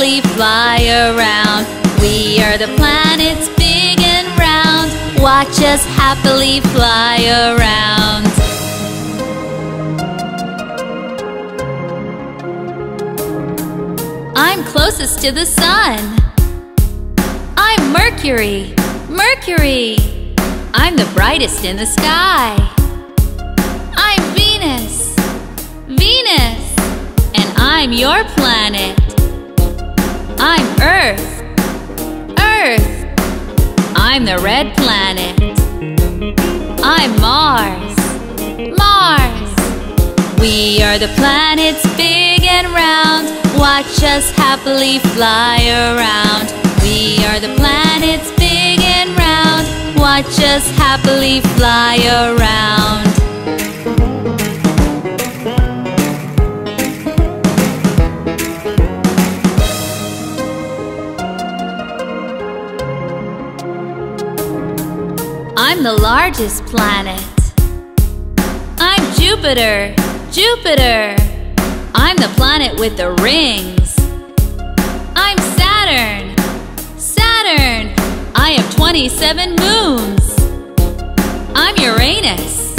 merrily fly around. We are the planets big and round. Watch us happily fly around. I'm closest to the sun. I'm Mercury, Mercury. I'm the brightest in the sky. just happily fly around. We are the planets big and round. Watch us happily fly around. I'm the largest planet. I'm Jupiter, Jupiter. I'm the planet with the rings. 27 moons. I'm Uranus.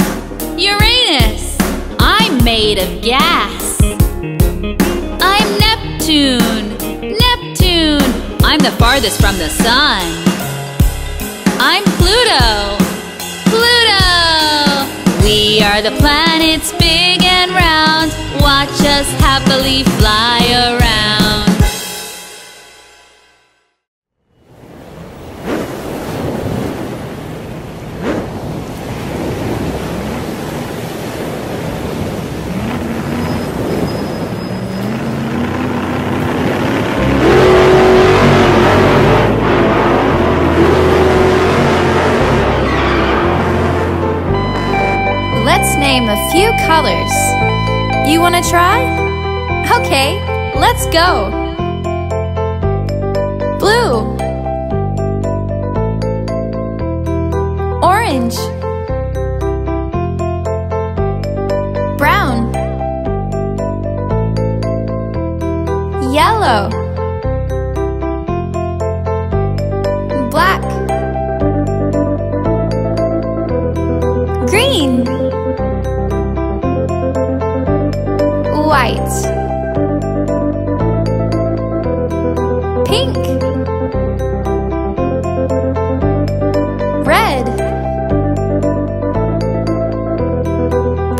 Uranus, I'm made of gas. I'm Neptune. Neptune, I'm the farthest from the sun. I'm Pluto. Pluto, we are the planets big and round. Watch us happily fly around. try? Okay, let's go! Blue Orange Brown Yellow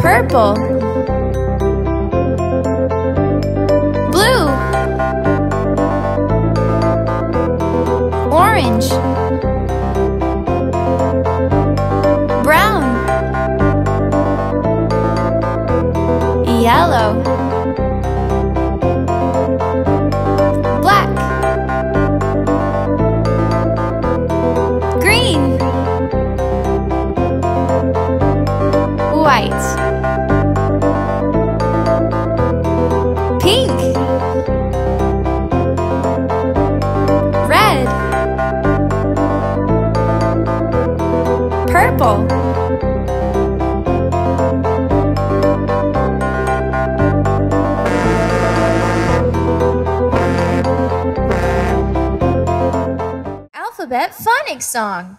purple. Blue. Orange. Brown. Yellow. simple. Alphabet Phonics Song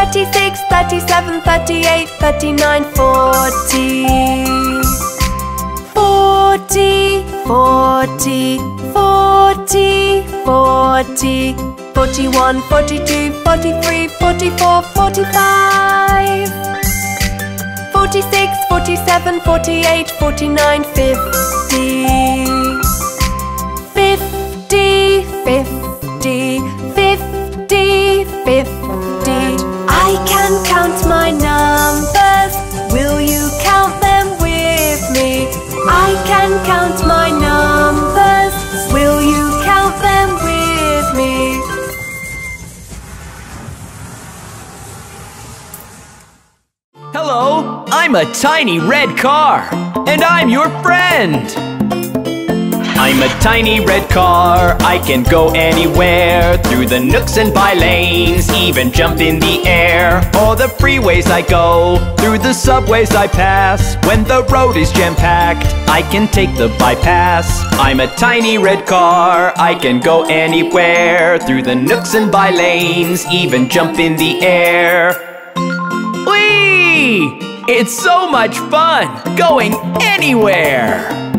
36, 37, 38, 39, 40 40, 40, 40, 40 41, 42, 43, 44, 45 46, 47, 48, 49, 50 50, 50, 50, 50 count my numbers. Will you count them with me? I can count my numbers. Will you count them with me? Hello, I'm a tiny red car, and I'm your friend. I'm a tiny red car, I can go anywhere Through the nooks and by lanes, even jump in the air. All the freeways I go, through the subways I pass. When the road is jam-packed, I can take the bypass. I'm a tiny red car, I can go anywhere Through the nooks and by lanes, even jump in the air. Whee! It's so much fun going anywhere!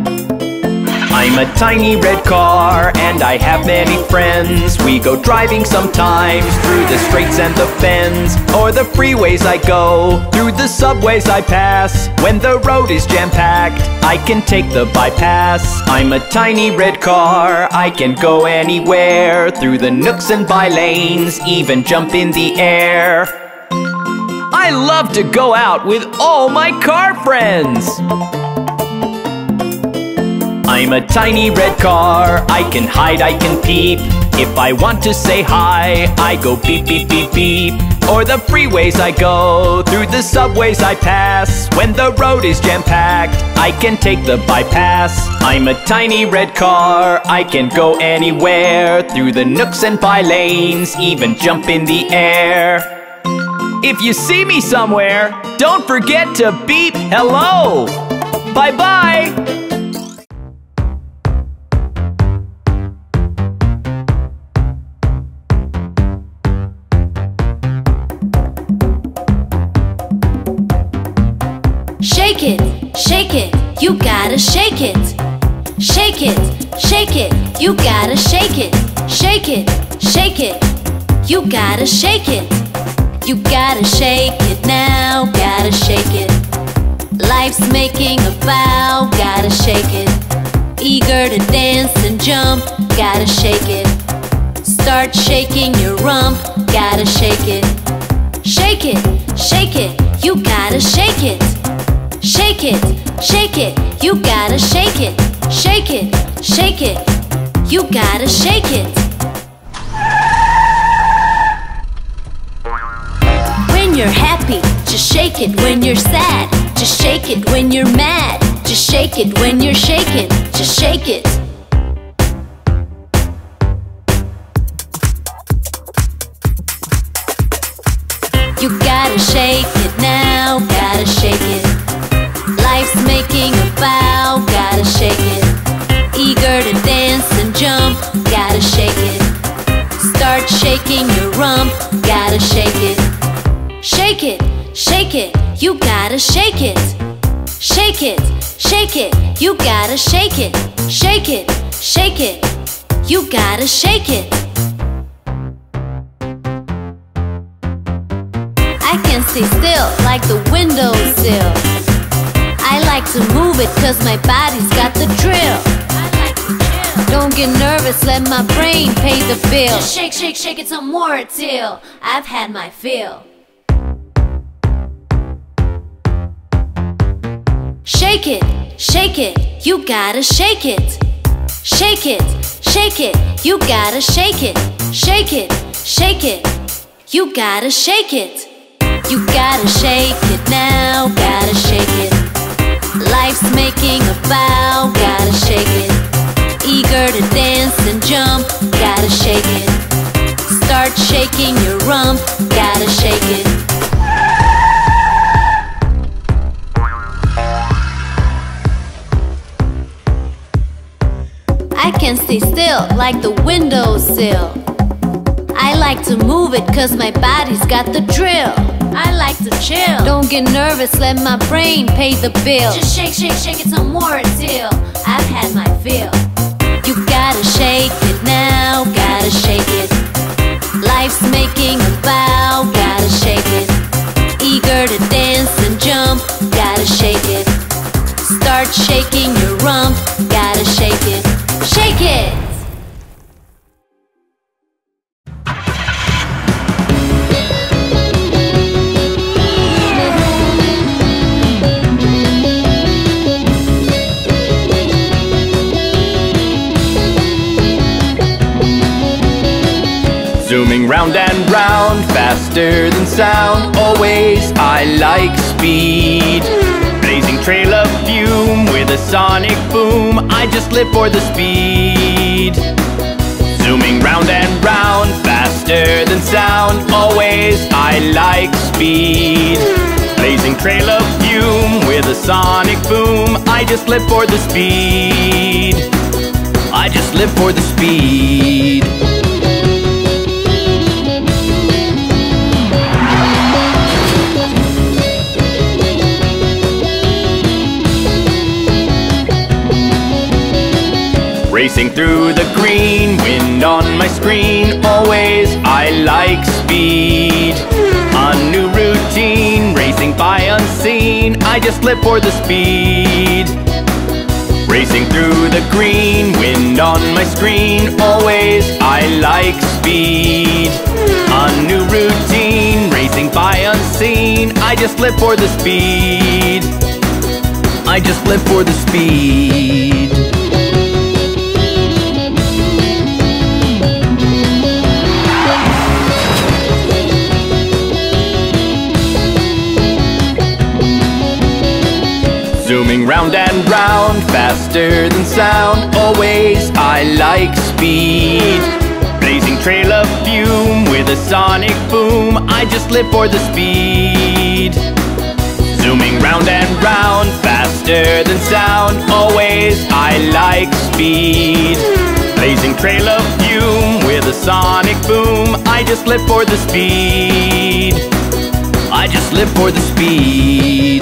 I'm a tiny red car and I have many friends. We go driving sometimes through the straights and the fens. Or the freeways I go, through the subways I pass. When the road is jam packed, I can take the bypass. I'm a tiny red car, I can go anywhere. Through the nooks and by lanes, even jump in the air. I love to go out with all my car friends. I'm a tiny red car, I can hide, I can peep. If I want to say hi, I go beep, beep, beep, beep. Or the freeways I go, through the subways I pass. When the road is jam packed, I can take the bypass. I'm a tiny red car, I can go anywhere. Through the nooks and by lanes, even jump in the air. If you see me somewhere, don't forget to beep hello. Bye bye. Shake it, you gotta shake it. Shake it, shake it, you gotta shake it. Shake it, shake it, you gotta shake it. You gotta shake it now, gotta shake it. Life's making a vow, gotta shake it. Eager to dance and jump, gotta shake it. Start shaking your rump, gotta shake it. Shake it, shake it, you gotta shake it. Shake it, shake it, you gotta shake it. Shake it, shake it, you gotta shake it. When you're happy, just shake it. When you're sad, just shake it. When you're mad, just shake it. When you're shaking, just shake it. You gotta shake it now, gotta shake it. Life's making a vow, gotta shake it. Eager to dance and jump, gotta shake it. Start shaking your rump, gotta shake it. Shake it, shake it, you gotta shake it. Shake it, shake it, you gotta shake it. Shake it, shake it, you gotta shake it. I can stay still like the windowsill. Like to move it cause my body's got the drill. Don't get nervous, let my brain pay the bill. Just shake, shake, shake it some more till I've had my fill. Shake it, shake it, you gotta shake it. Shake it, shake it, you gotta shake it. Shake it, shake it, you gotta shake it. You gotta shake it now, gotta shake it. Life's making a bow, gotta shake it. Eager to dance and jump, gotta shake it. Start shaking your rump, gotta shake it. I can stay still like the windowsill. I like to move it cause my body's got the drill. I like to chill. Don't get nervous, let my brain pay the bill. Just shake, shake, shake it some more until I've had my fill. You gotta shake it now, gotta shake it I just live for the speed. Zooming round and round, faster than sound. Always I like speed. Blazing trail of fume with a sonic boom. I just live for the speed. I just live for the speed. Racing through the green, wind on my screen. Always I like speed. A new routine, racing by unseen. I just live for the speed. Racing through the green, wind on my screen. Always I like speed. A new routine, racing by unseen. I just live for the speed. I just live for the speed. Zooming round and round, faster than sound. Always I like speed. Blazing trail of fume with a sonic boom. I just live for the speed. Zooming round and round, faster than sound. Always I like speed. Blazing trail of fume with a sonic boom. I just live for the speed. I just live for the speed.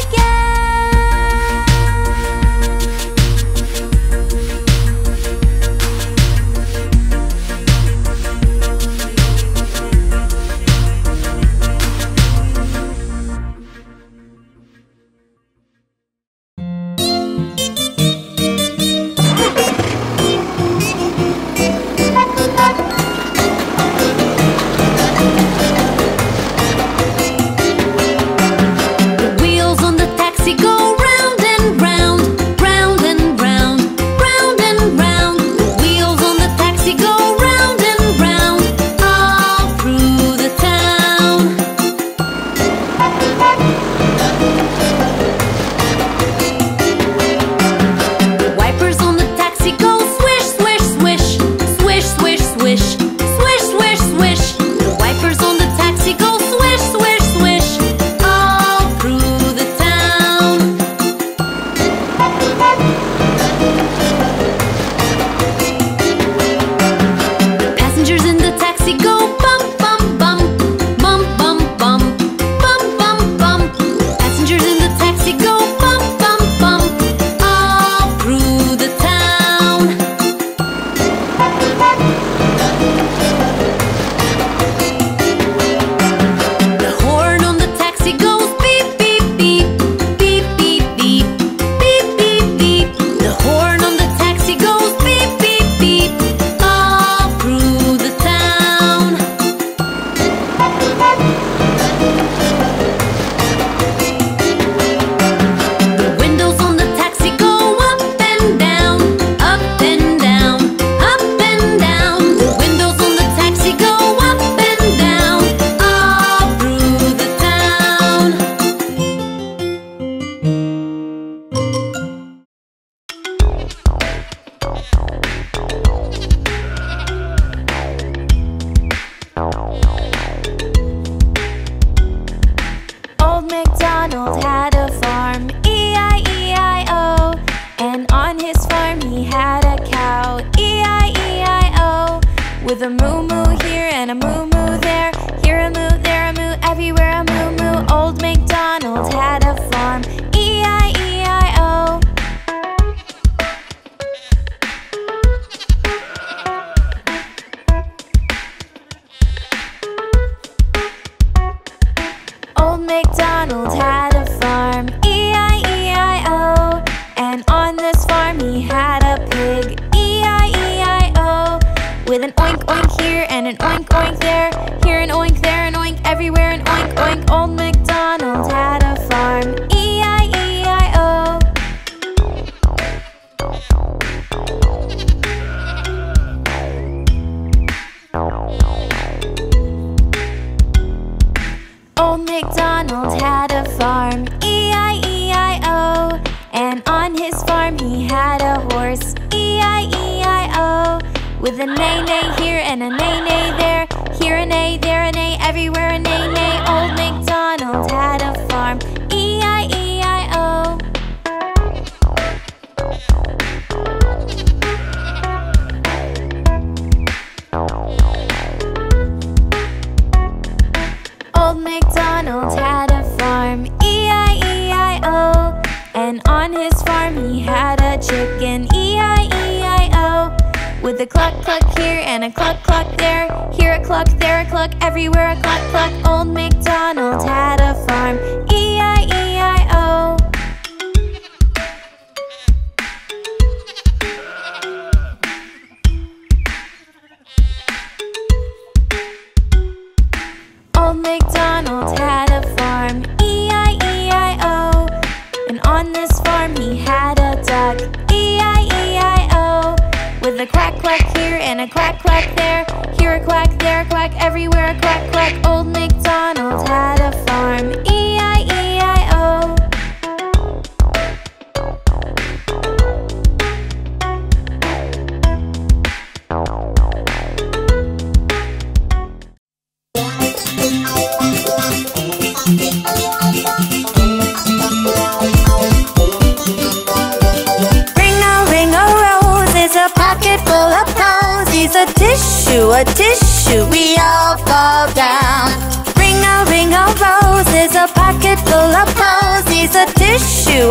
a clock, clock here and a clock, clock there. Here a clock, there a clock, everywhere a clock, clock. Old MacDonald had a farm.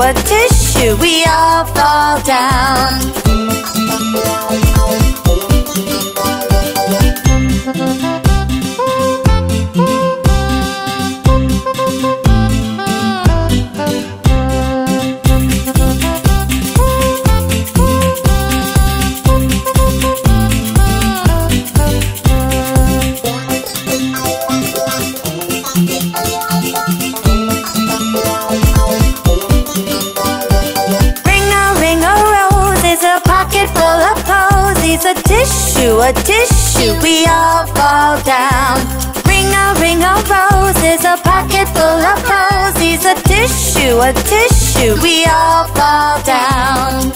a tissue, we all fall down. a tissue, we all fall down. Ring a ring of roses, a pocket full of posies, a tissue, a tissue, we all fall down.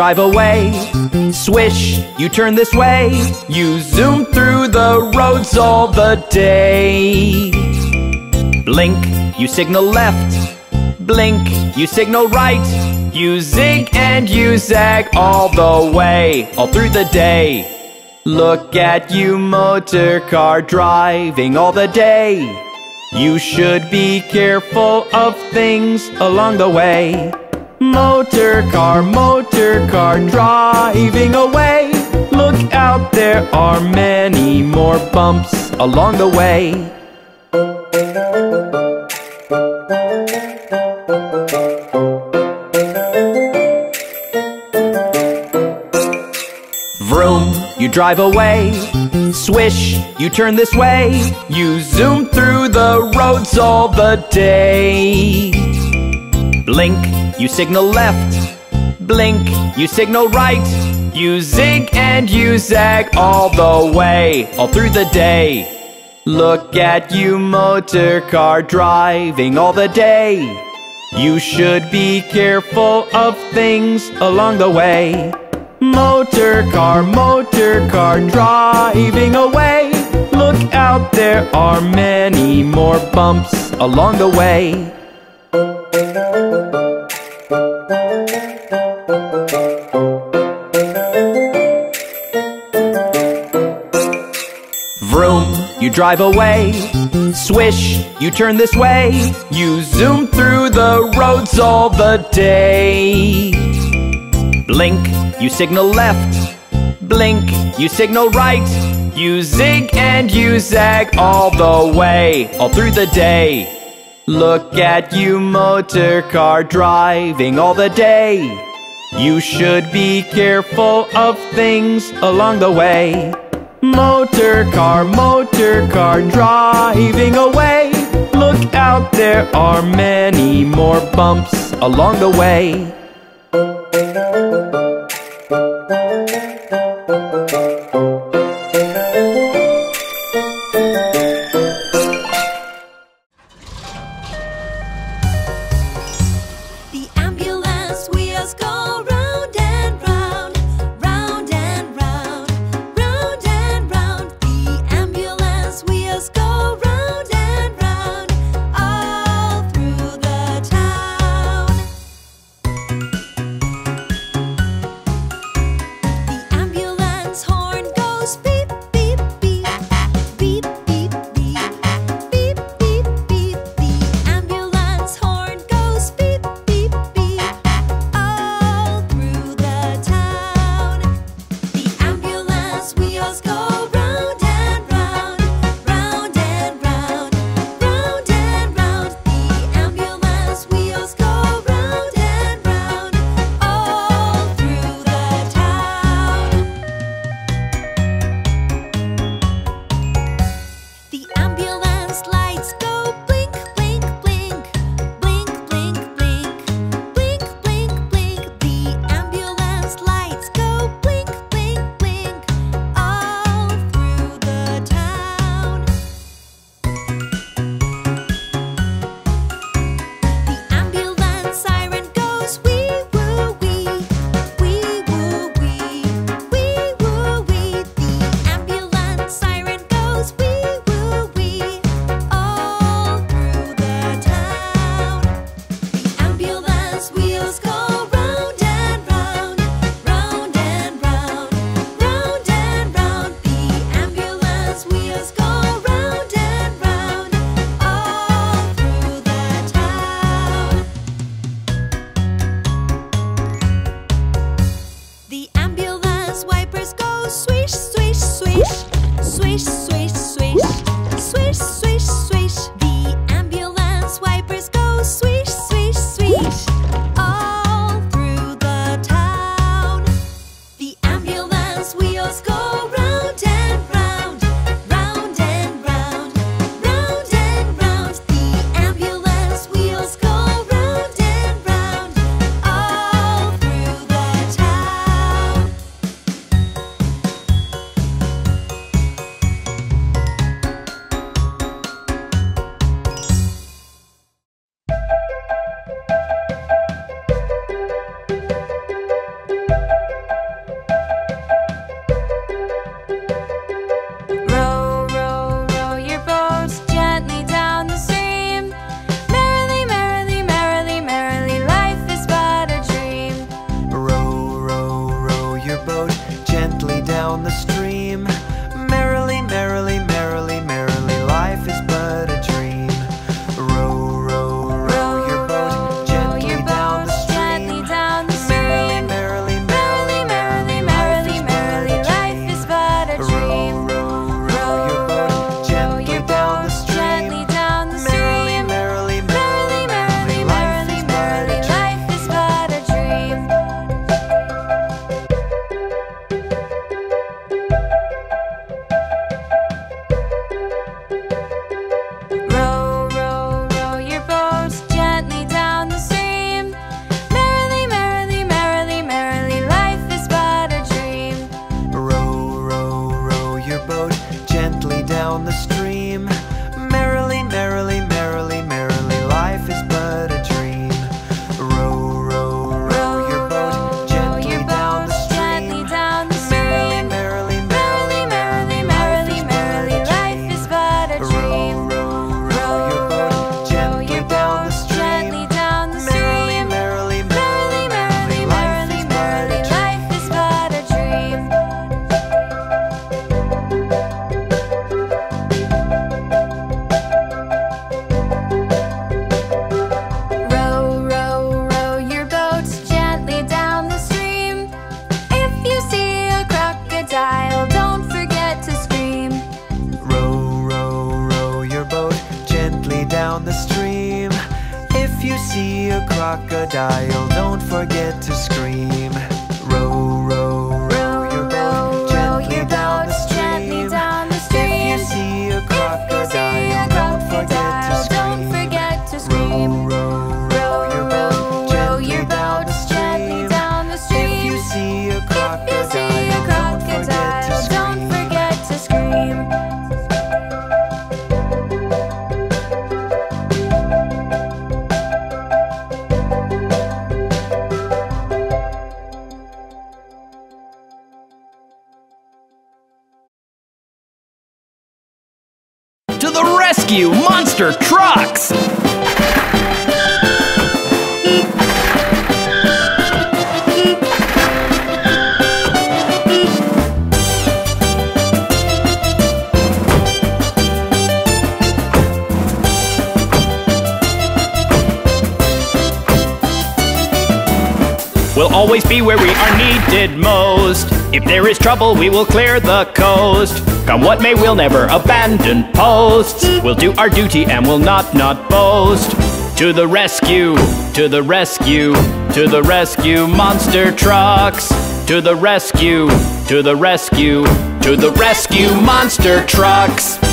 Drive away. Swish, you turn this way. You zoom through the roads all the day. Blink, you signal left. Blink, you signal right. You zig and you zag all the way, all through the day. Look at you, motor car, driving all the day. You should be careful of things along the way. Motor car, motor car, driving away. Look out, there are many more bumps along the way. Vroom, you drive away. Swish, you turn this way. You zoom through the roads all the day. Blink, you signal left. Blink, you signal right. You zig and you zag all the way, all through the day. Look at you, motor car, driving all the day. You should be careful of things along the way. Motor car, motor car, driving away. Look out, there are many more bumps along the way. You drive away. Swish, you turn this way. You zoom through the roads all the day. Blink, you signal left. Blink, you signal right. You zig and you zag all the way, all through the day. Look at you, motor car, driving all the day. You should be careful of things along the way. Motor car, motor car, driving away. Look out, there are many more bumps along the way. If there is trouble, we will clear the coast. Come what may, we'll never abandon posts. We'll do our duty and we'll not not boast. To the rescue, to the rescue, to the rescue, monster trucks. To the rescue, to the rescue, to the rescue, monster trucks.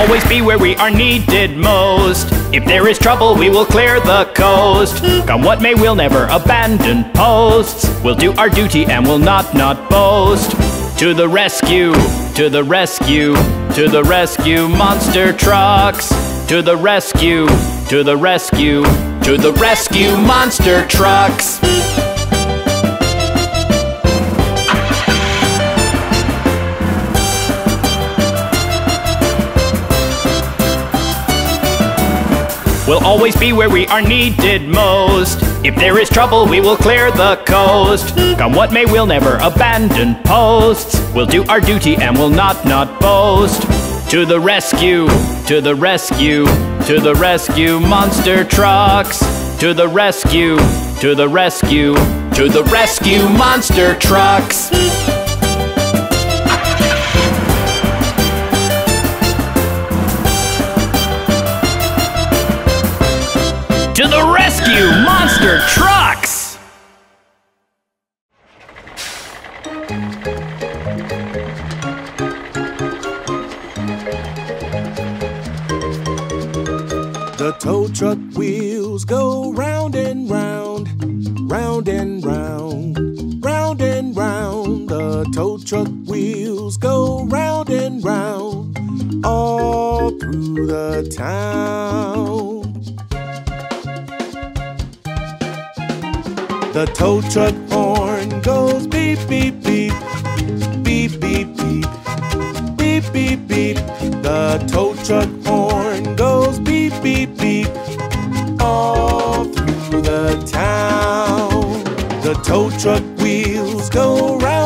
Always be where we are needed most. If there is trouble, we will clear the coast. Come what may, we'll never abandon posts. We'll do our duty and we'll not not boast. To the rescue, to the rescue, to the rescue, monster trucks. To the rescue, to the rescue, to the rescue, monster trucks. We'll always be where we are needed most. If there is trouble, we will clear the coast. Come what may, we'll never abandon posts. We'll do our duty and we'll not not boast. To the rescue, to the rescue, to the rescue, monster trucks. To the rescue, to the rescue, to the rescue, monster trucks. Rescue, monster trucks! The tow truck wheels go round and round, round and round, round and round. The tow truck wheels go round and round, all through the town. The tow truck horn goes beep, beep, beep, beep, beep, beep beep, beep, beep. The tow truck horn goes beep, beep, beep. All through the town. The tow truck wheels go round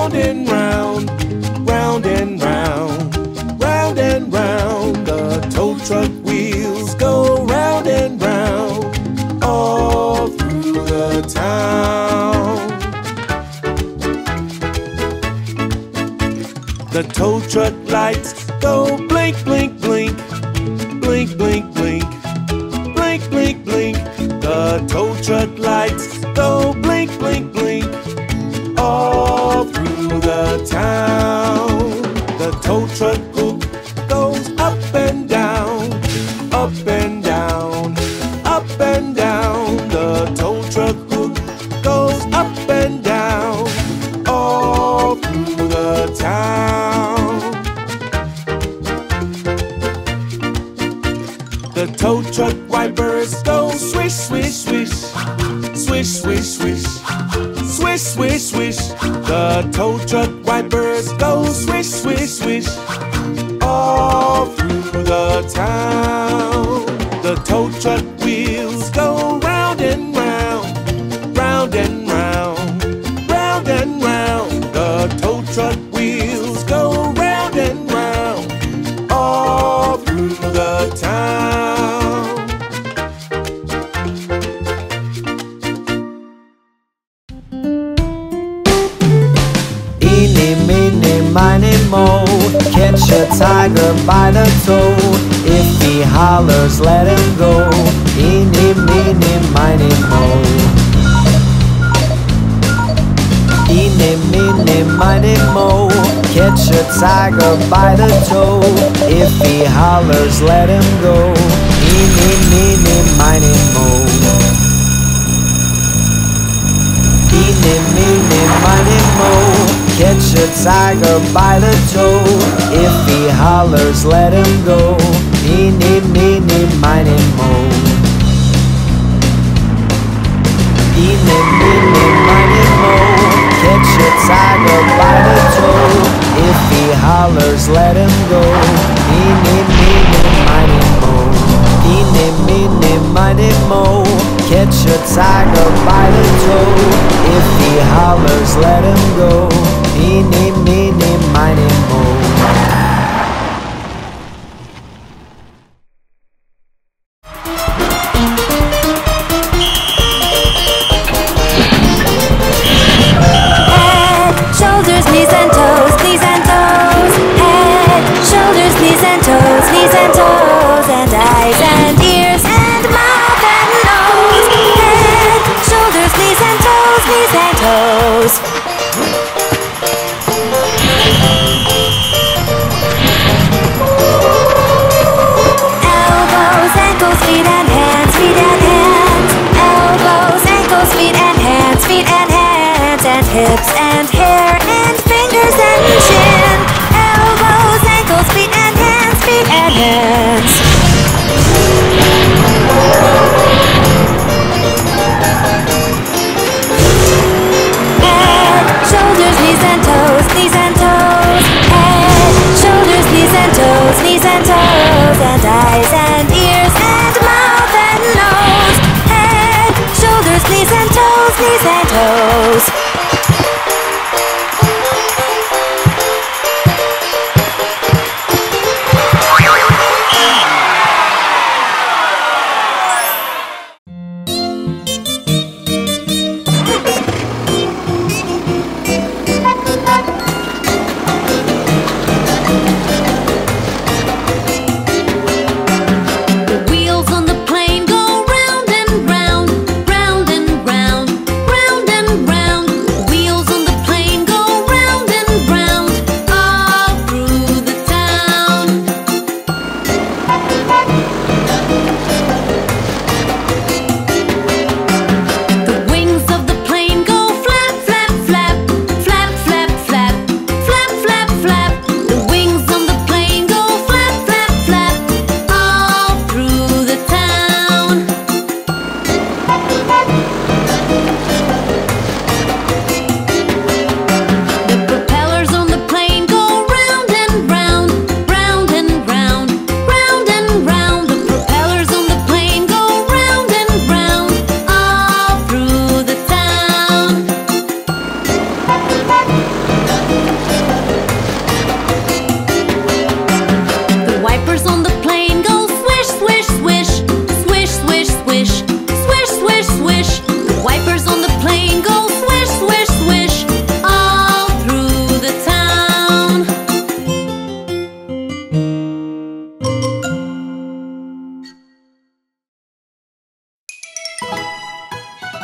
go. Eeny, meeny, miny, mo. Eeny, meeny, miny, mo. Catch a tiger by the toe. If he hollers, let him go. Eeny, meeny, miny, mo. Eeny, meeny, miny, mo. Catch a tiger by the toe. If he hollers, let him go. Me, me, me, me, meine Mo. Me, me, me, Mo. Catch a tiger by the toe. If he hollers, let him go. Me, me, me, me, meine Mo. Me, me, me, Mo. Catch a tiger by the toe. If he hollers, let him go. Me, me, me, me, Mo.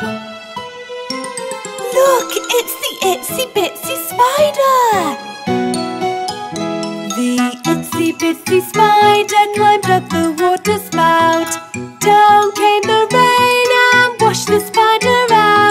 Look, it's the itsy bitsy spider. The itsy bitsy spider climbed up the water spout. Down came the rain and washed the spider out.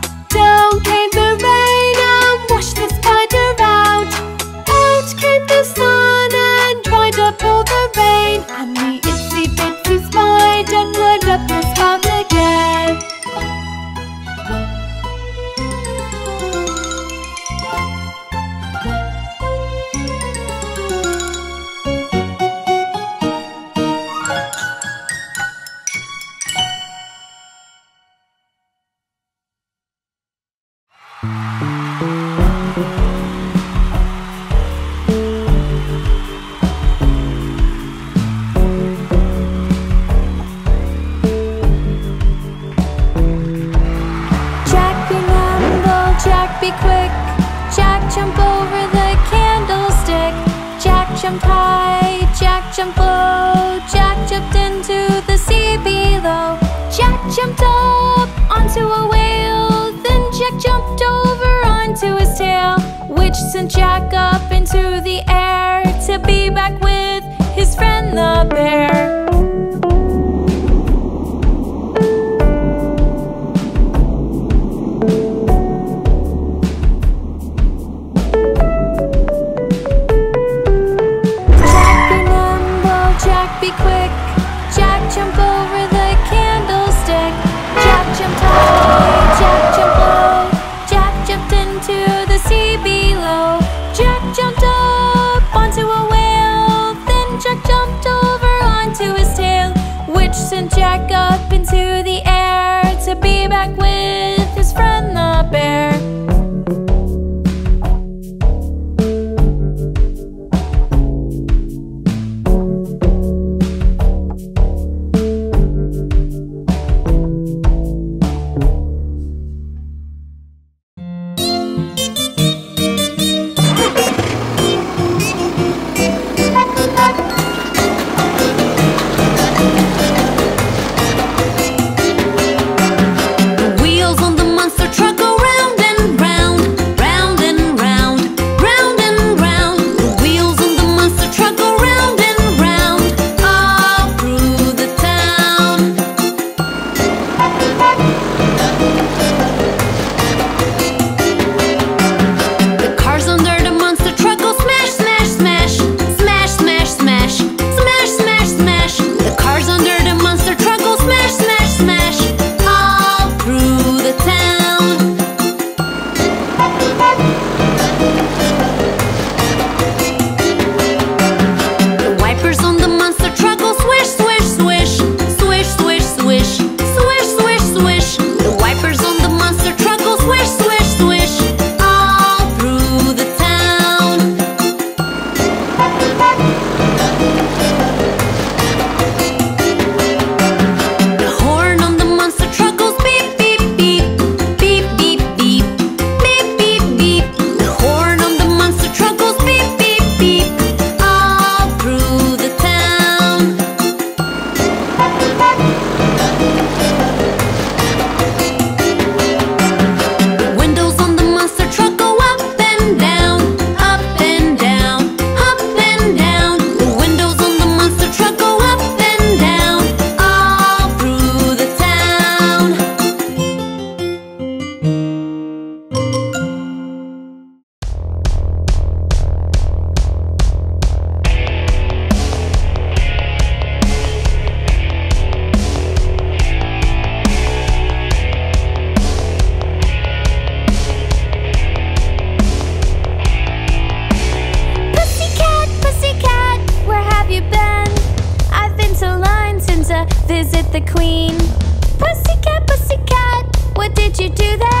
you do that.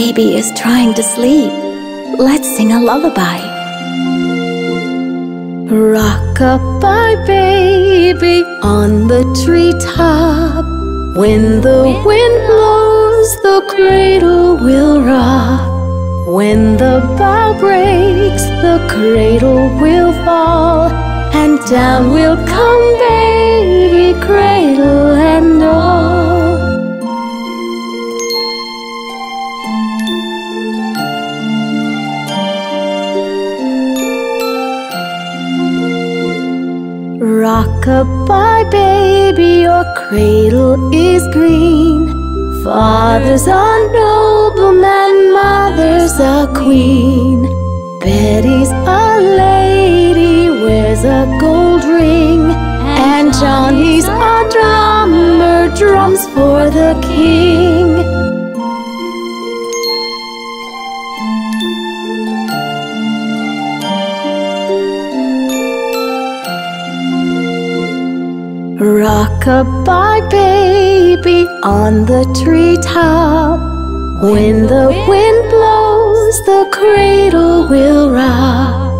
Baby is trying to sleep. Let's sing a lullaby. Rock-a-bye baby on the treetop. When the wind blows, the cradle will rock. When the bough breaks, the cradle will fall. And down will come baby, cradle and all. Rock-a-bye baby, your cradle is green. Father's a nobleman, mother's a queen. Betty's a lady, wears a gold ring. And Johnny's a drummer, drums for the king. Rock-a-bye baby on the treetop. When the wind blows, the cradle will rock.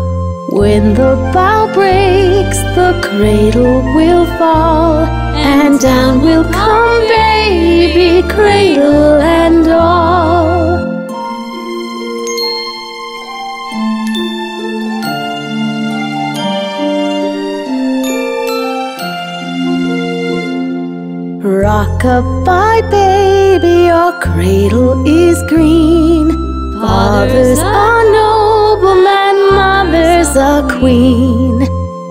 When the bough breaks, the cradle will fall. And down will come baby, cradle and all. Rock-a-bye baby, your cradle is green. Father's a nobleman, mother's a queen.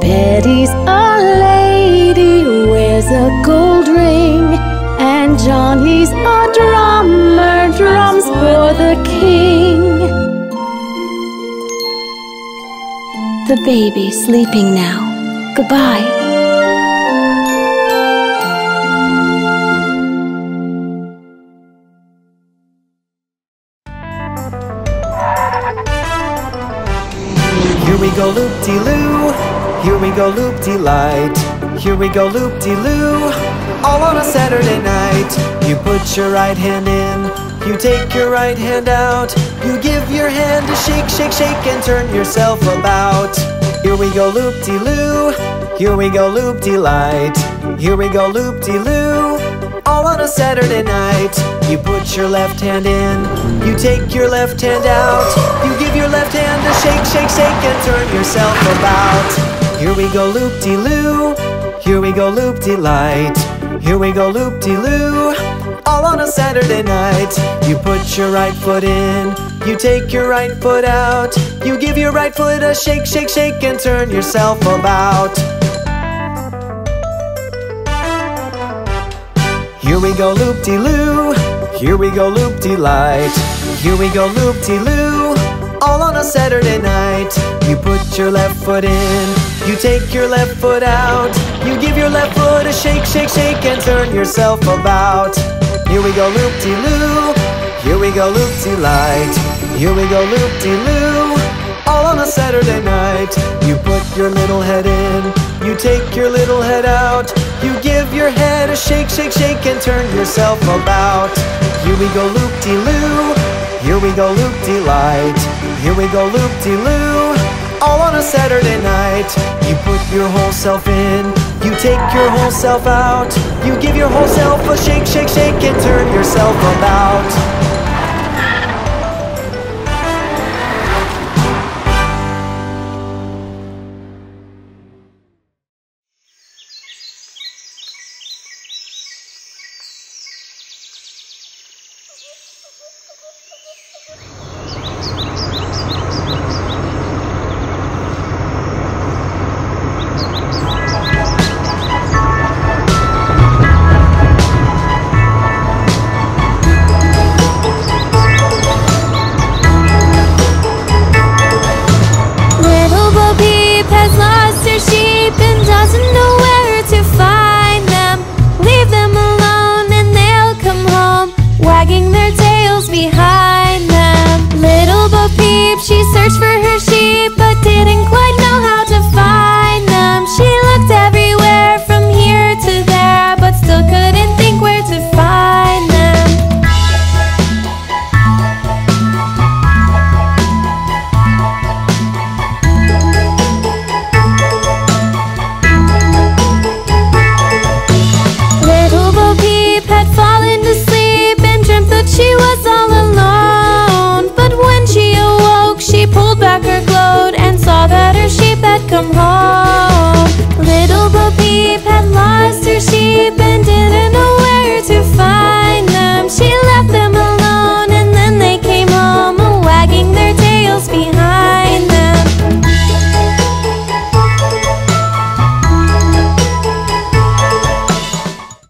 Betty's a lady, wears a gold ring. And Johnny's a drummer, drums for the king. The baby's sleeping now. Goodbye. We go loop-de-loo, all on a Saturday night. You put your right hand in, you take your right hand out, you give your hand a shake, shake, shake, and turn yourself about. Here we go loop-de-loo, here we go loop-de-light, here we go loop-de-loo, all on a Saturday night. You put your left hand in, you take your left hand out, you give your left hand a shake, shake, shake, and turn yourself about. Here we go loop-de-loo, here we go loop-de-light, here we go loop-de-loo, all on a Saturday night. You put your right foot in, you take your right foot out, you give your right foot a shake, shake, shake, and turn yourself about. Here we go loop-de-loo, here we go loop-de-light, here we go loop-de-loo, all on a Saturday night. You put your left foot in, you take your left foot out, you give your left foot a shake, shake, shake, and turn yourself about. Here we go loop-de-loo, here we go loop-de-light, here we go loop-de-loo, all on a Saturday night. You put your little head in, you take your little head out, you give your head a shake, shake, shake, and turn yourself about. Here we go loop-de-loo, here we go loop-de-light, here we go loop-de-loo, all on a Saturday night. You put your whole self in, you take your whole self out, you give your whole self a shake, shake, shake, and turn yourself about.